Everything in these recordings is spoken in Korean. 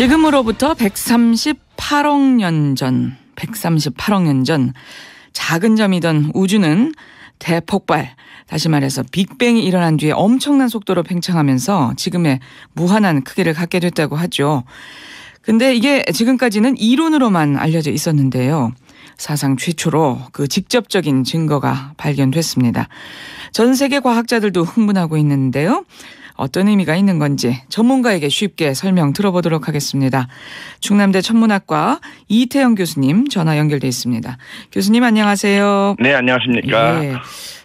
지금으로부터 138억 년 전, 138억 년 전 작은 점이던 우주는 대폭발, 다시 말해서 빅뱅이 일어난 뒤에 엄청난 속도로 팽창하면서 지금의 무한한 크기를 갖게 됐다고 하죠. 근데 이게 지금까지는 이론으로만 알려져 있었는데요. 사상 최초로 그 직접적인 증거가 발견됐습니다. 전 세계 과학자들도 흥분하고 있는데요. 어떤 의미가 있는 건지 전문가에게 쉽게 설명 들어보도록 하겠습니다. 충남대 천문학과 이태영 교수님 전화 연결돼 있습니다. 교수님 안녕하세요. 네, 안녕하십니까. 예,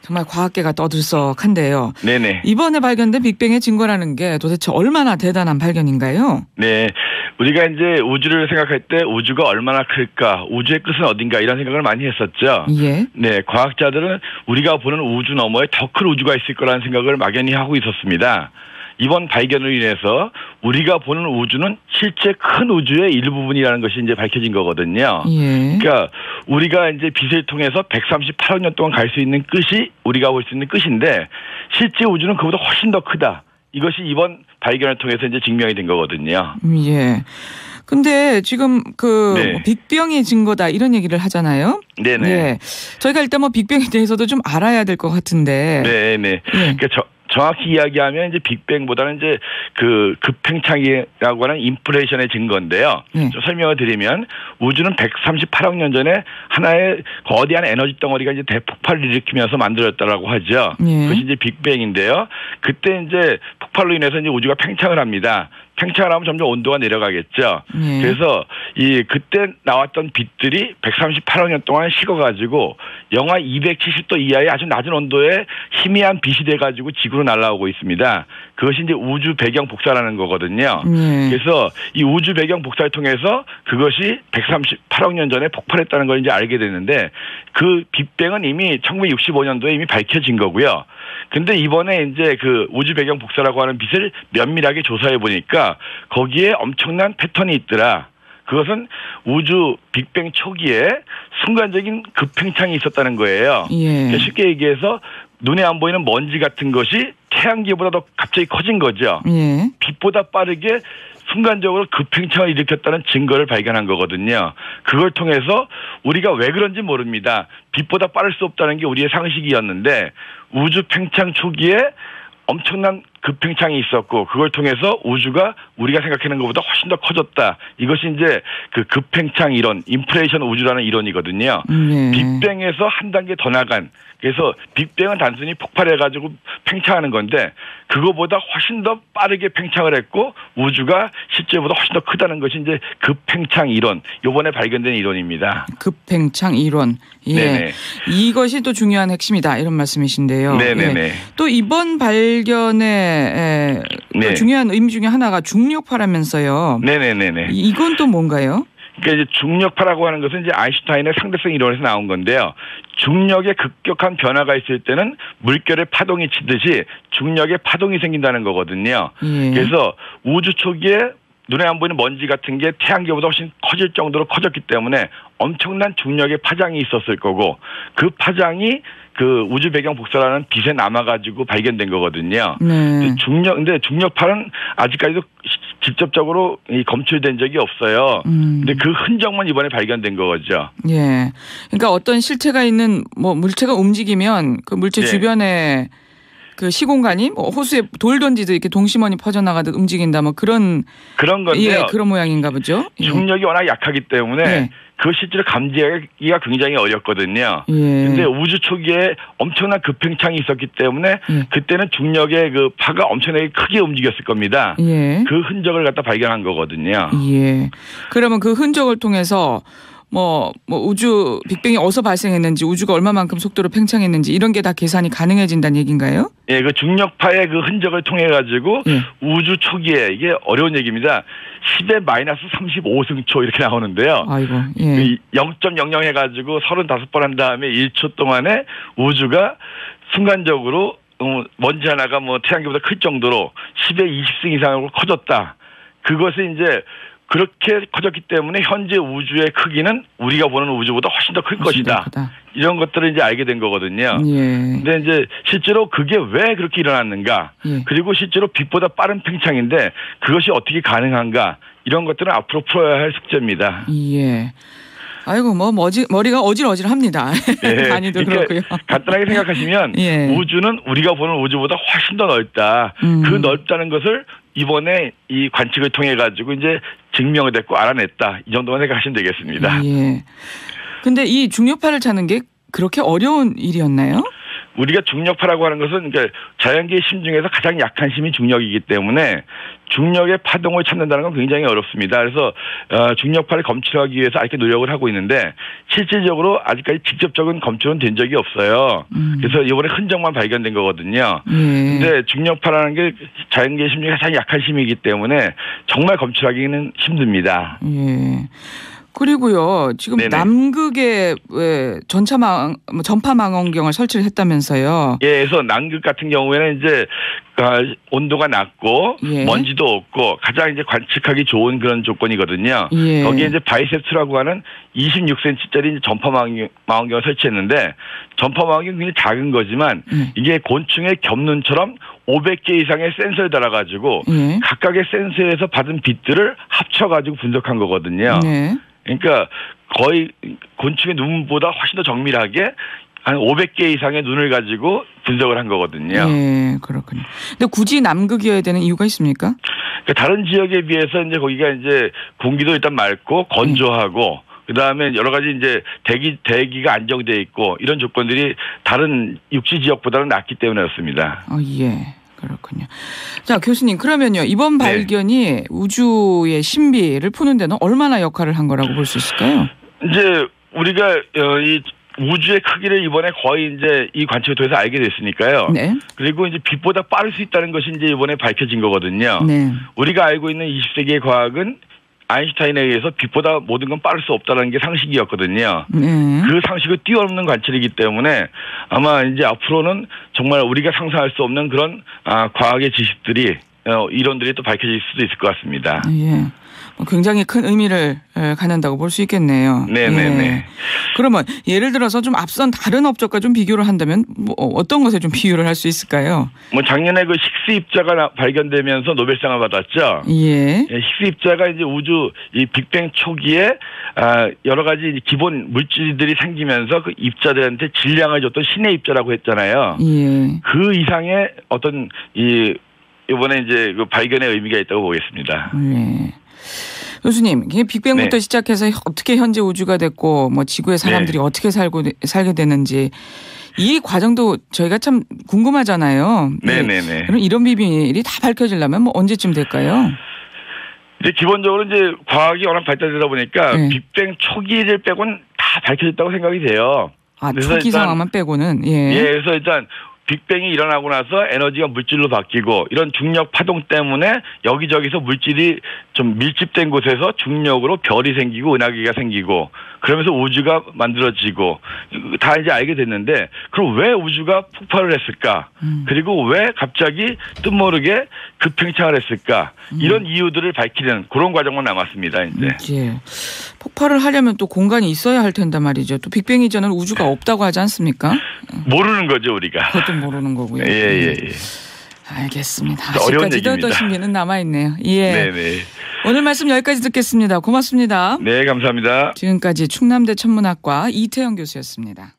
정말 과학계가 떠들썩한데요. 네네. 이번에 발견된 빅뱅의 증거라는 게 도대체 얼마나 대단한 발견인가요? 네. 우리가 이제 우주를 생각할 때 우주가 얼마나 클까, 우주의 끝은 어딘가 이런 생각을 많이 했었죠. 예. 네, 과학자들은 우리가 보는 우주 너머에 더 큰 우주가 있을 거라는 생각을 막연히 하고 있었습니다. 이번 발견으로 인해서 우리가 보는 우주는 실제 큰 우주의 일부분이라는 것이 이제 밝혀진 거거든요. 예. 그러니까 우리가 이제 빛을 통해서 138억 년 동안 갈 수 있는 끝이 우리가 볼 수 있는 끝인데 실제 우주는 그보다 훨씬 더 크다. 이것이 이번 발견을 통해서 이제 증명이 된 거거든요. 음, 예. 근데 지금 그 네. 뭐 빅뱅의 증거다 이런 얘기를 하잖아요. 네네. 예. 저희가 일단 뭐 빅뱅에 대해서도 좀 알아야 될 것 같은데. 네네. 예. 그러니까 저, 정확히 이야기하면 이제 빅뱅보다는 이제 그 급팽창이라고 하는 인플레이션의 증거인데요. 네. 좀 설명을 드리면 우주는 138억 년 전에 하나의 거대한 에너지 덩어리가 이제 대폭발을 일으키면서 만들어졌다라고 하죠. 예. 그것이 이제 빅뱅인데요. 그때 이제 폭발로 인해서 이제 우주가 팽창을 합니다. 팽창을 하면 점점 온도가 내려가겠죠. 예. 그래서 이 그때 나왔던 빛들이 138억 년 동안 식어가지고 영하 270도 이하의 아주 낮은 온도에 희미한 빛이 돼가지고 지구로 날아오고 있습니다. 그것이 이제 우주 배경 복사라는 거거든요. 예. 그래서 이 우주 배경 복사를 통해서 그것이 138억 년 전에 폭발했다는 걸 이제 알게 됐는데 그 빅뱅은 이미 1965년도에 이미 밝혀진 거고요. 근데 이번에 이제 그 우주 배경 복사라고 하는 빛을 면밀하게 조사해 보니까 거기에 엄청난 패턴이 있더라. 그것은 우주 빅뱅 초기에 순간적인 급팽창이 있었다는 거예요. 예. 그러니까 쉽게 얘기해서 눈에 안 보이는 먼지 같은 것이 태양계보다 더 갑자기 커진 거죠. 예. 빛보다 빠르게 순간적으로 급팽창을 일으켰다는 증거를 발견한 거거든요. 그걸 통해서 우리가 왜 그런지 모릅니다. 빛보다 빠를 수 없다는 게 우리의 상식이었는데 우주 팽창 초기에 엄청난 급팽창이 있었고 그걸 통해서 우주가 우리가 생각하는 것보다 훨씬 더 커졌다. 이것이 이제 그 급팽창 이론, 인플레이션 우주라는 이론이거든요. 예. 빅뱅에서 한 단계 더 나간 그래서 빅뱅은 단순히 폭발해가지고 팽창하는 건데 그거보다 훨씬 더 빠르게 팽창을 했고 우주가 실제보다 훨씬 더 크다는 것이 이제 급팽창 이론 요번에 발견된 이론입니다. 급팽창 이론. 예. 네네. 이것이 또 중요한 핵심이다 이런 말씀이신데요. 네네네. 예. 또 이번 발견의 에, 또 네. 중요한 의미 중에 하나가 중력파라면서요. 네네네네. 이- 이건 또 뭔가요? 그러니까 이제 중력파라고 하는 것은 이제 아인슈타인의 상대성 이론에서 나온 건데요. 중력의 급격한 변화가 있을 때는 물결의 파동이 치듯이 중력의 파동이 생긴다는 거거든요. 예. 그래서 우주 초기에 눈에 안 보이는 먼지 같은 게 태양계보다 훨씬 커질 정도로 커졌기 때문에 엄청난 중력의 파장이 있었을 거고 그 파장이 그 우주 배경 복사라는 빛에 남아가지고 발견된 거거든요. 네. 중력 근데 중력파는 아직까지도 시- 직접적으로 이 검출된 적이 없어요. 음. 근데 그 흔적만 이번에 발견된 거죠. 예. 그러니까 어떤 실체가 있는 뭐 물체가 움직이면 그 물체 네. 주변에 그 시공간이 뭐 호수에 돌 던지듯 이렇게 동심원이 퍼져나가듯 움직인다 뭐 그런 그런 건데요. 예 그런 모양인가 보죠. 예. 중력이 워낙 약하기 때문에 네. 그 실제로 감지하기가 굉장히 어렵거든요. 예. 근데 우주 초기에 엄청난 급팽창이 있었기 때문에 예. 그때는 중력의 그 파가 엄청나게 크게 움직였을 겁니다. 예. 그 흔적을 갖다 발견한 거거든요. 예. 그러면 그 흔적을 통해서 뭐, 뭐 우주 빅뱅이 어디서 발생했는지 우주가 얼마만큼 속도로 팽창했는지 이런 게 다 계산이 가능해진다는 얘기인가요? 예, 그 중력파의 그 흔적을 통해 가지고 예. 우주 초기에 이게 어려운 얘기입니다. 10의 마이너스 35승초 이렇게 나오는데요. 아이고. 예. 0.00 해가지고 35번 한 다음에 1초 동안에 우주가 순간적으로 어, 먼지 하나가 뭐 태양계보다 클 정도로 10의 20승 이상으로 커졌다. 그것이 이제 그렇게 커졌기 때문에 현재 우주의 크기는 우리가 보는 우주보다 훨씬 더클 훨씬 더 것이다. 크다. 이런 것들을 이제 알게 된 거거든요. 예. 근데 이제 실제로 그게 왜 그렇게 일어났는가? 예. 그리고 실제로 빛보다 빠른 팽창인데 그것이 어떻게 가능한가? 이런 것들은 앞으로 풀어야 할 숙제입니다. 예. 아이고 뭐 머지, 머리가 어질어질합니다. 예, 많이도 그렇고요. 간단하게 생각하시면 예. 우주는 우리가 보는 우주보다 훨씬 더 넓다. 음. 그 넓다는 것을 이번에 이 관측을 통해 가지고 이제 증명됐고 알아냈다. 이 정도만 생각하시면 되겠습니다. 예. 근데 이 중력파를 찾는 게 그렇게 어려운 일이었나요? 우리가 중력파라고 하는 것은 그러니까 자연계의 심 중에서 가장 약한 심이 중력이기 때문에 중력의 파동을 찾는다는 건 굉장히 어렵습니다. 그래서 어, 중력파를 검출하기 위해서 이렇게 노력을 하고 있는데 실질적으로 아직까지 직접적인 검출은 된 적이 없어요. 음. 그래서 이번에 흔적만 발견된 거거든요. 예. 근데 중력파라는 게 자연계의 심 중에 가장 약한 심이기 때문에 정말 검출하기는 힘듭니다. 예. 그리고요, 지금 네네. 남극에 왜 전차망, 뭐 전파망원경을 설치를 했다면서요. 예, 그래서 남극 같은 경우에는 이제 아, 온도가 낮고 예. 먼지도 없고 가장 이제 관측하기 좋은 그런 조건이거든요. 예. 거기에 이제 BICEP2라고 하는 26cm짜리 전파 망원경- 망원경을 설치했는데 전파 망원경이 굉장히 작은 거지만 예. 이게 곤충의 겹눈처럼 500개 이상의 센서를 달아가지고 예. 각각의 센서에서 받은 빛들을 합쳐가지고 분석한 거거든요. 네. 그러니까 거의 곤충의 눈보다 훨씬 더 정밀하게 한 500개 이상의 눈을 가지고 분석을 한 거거든요. 예, 그렇군요. 근데 굳이 남극이어야 되는 이유가 있습니까? 그러니까 다른 지역에 비해서 이제 거기가 이제 공기도 일단 맑고 건조하고 그다음에 여러 가지 이제 대기 대기가 안정돼 있고 이런 조건들이 다른 육지 지역보다는 낫기 때문이었습니다. 어, 예. 그렇군요. 자, 교수님, 그러면요. 이번 네. 발견이 우주의 신비를 푸는 데는 얼마나 역할을 한 거라고 볼 수 있을까요? 이제 우리가 어, 이 우주의 크기를 이번에 거의 이제 이 관측을 통해서 알게 됐으니까요. 네. 그리고 이제 빛보다 빠를 수 있다는 것이 이제 이번에 밝혀진 거거든요. 네. 우리가 알고 있는 20세기의 과학은 아인슈타인에 의해서 빛보다 모든 건 빠를 수 없다는 게 상식이었거든요. 네. 그 상식을 뛰어넘는 관찰이기 때문에 아마 이제 앞으로는 정말 우리가 상상할 수 없는 그런 아, 과학의 지식들이 어, 이론들이 또 밝혀질 수도 있을 것 같습니다. 예. 뭐 굉장히 큰 의미를 에, 갖는다고 볼 수 있겠네요. 네네네. 예. 그러면 예를 들어서 좀 앞선 다른 업적과 좀 비교를 한다면 뭐 어떤 것에 좀 비유를 할 수 있을까요? 뭐 작년에 그 식스 입자가 나- 발견되면서 노벨상을 받았죠. 예. 예, 식스 입자가 이제 우주 이 빅뱅 초기에 아, 여러 가지 기본 물질들이 생기면서 그 입자들한테 질량을 줬던 신의 입자라고 했잖아요. 예. 그 이상의 어떤 이 이번에 이제 그 발견의 의미가 있다고 보겠습니다. 예. 교수님, 빅뱅부터 네. 시작해서 어떻게 현재 우주가 됐고, 뭐 지구의 사람들이 어떻게 살고 살게 되는지 이 과정도 저희가 참 궁금하잖아요. 예. 네네 네. 그럼 이런 비밀이 다 밝혀지려면 뭐 언제쯤 될까요? 이제 기본적으로 이제 과학이 워낙 발달되다 보니까 네. 빅뱅 초기를 빼곤 다 밝혀졌다고 생각이 돼요. 아, 초기 상황만 빼고는 예. 예, 그래서 일단 빅뱅이 일어나고 나서 에너지가 물질로 바뀌고 이런 중력 파동 때문에 여기저기서 물질이 좀 밀집된 곳에서 중력으로 별이 생기고 은하계가 생기고 그러면서 우주가 만들어지고 다 이제 알게 됐는데 그럼 왜 우주가 폭발을 했을까? 음. 그리고 왜 갑자기 뜻모르게 급팽창을 했을까? 음. 이런 이유들을 밝히는 그런 과정만 남았습니다. 이제. 예. 폭발을 하려면 또 공간이 있어야 할 텐데 말이죠. 또 빅뱅 이전은 우주가 없다고 하지 않습니까? 모르는 거죠 우리가. 그것도 모르는 거고요. 예, 예, 예. 알겠습니다. 어려운 아직까지도 또 얘기입니다. 신비는 남아 있네요. 예. 네, 네. 오늘 말씀 여기까지 듣겠습니다. 고맙습니다. 네, 감사합니다. 지금까지 충남대 천문학과 이태영 교수였습니다.